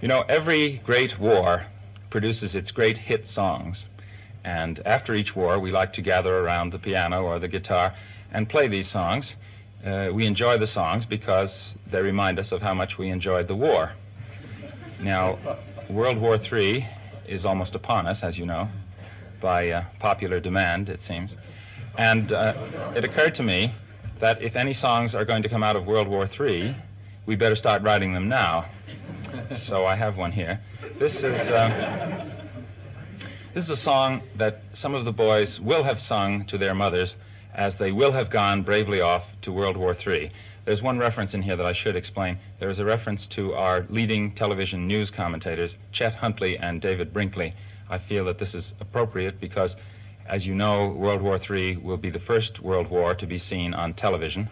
You know, every great war produces its great hit songs. And after each war, we like to gather around the piano or the guitar and play these songs. Uh, we enjoy the songs because they remind us of how much we enjoyed the war. Now, World War III is almost upon us, as you know, by uh, popular demand, it seems. And uh, it occurred to me that if any songs are going to come out of World War III, we better start writing them now. So I have one here. This is. Uh, this is a song that some of the boys will have sung to their mothers as they will have gone bravely off to World War III. There's one reference in here that I should explain. There is a reference to our leading television news commentators, Chet Huntley and David Brinkley. I feel that this is appropriate because, as you know, World War III will be the first World War to be seen on television.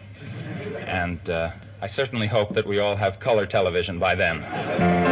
And uh, I certainly hope that we all have color television by then.